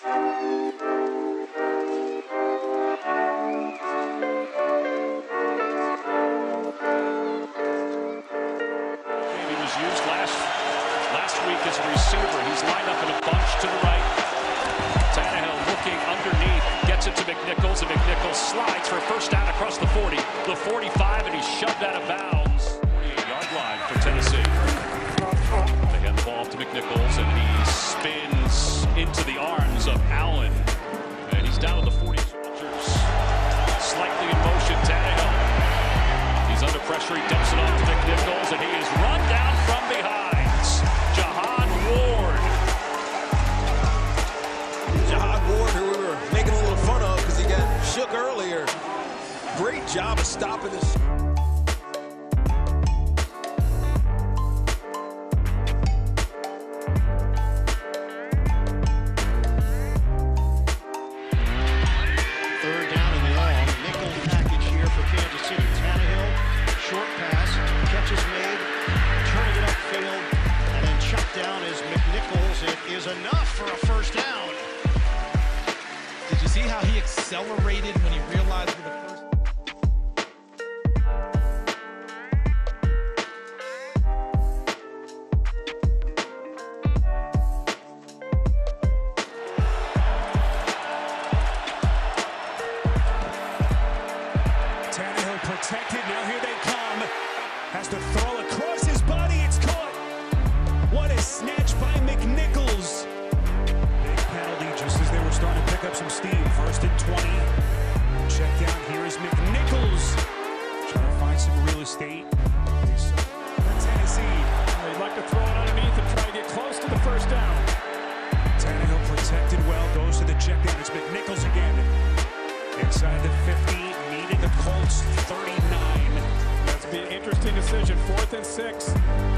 Used last last week as a receiver. He's lined up in a bunch to the right. Tannehill looking underneath, gets it to McNichols, and McNichols slides for a first down across the 40, the 45, and he's shoved out of bounds. 48-yard line for Tennessee. The ball off to McNichols, down in the line. Nickel package here for Kansas City Tannehill. Short pass, catches made. Turn it upfield. And then down is McNichols. It is enough for a first down. Did you see how he accelerated when he realized protected. Now here they come. Has to throw across his body. It's caught. What a snatch by McNichols. Big penalty just as they were starting to pick up some steam. First and 20. Check down. Here is McNichols. Trying to find some real estate. Decision. Fourth and six.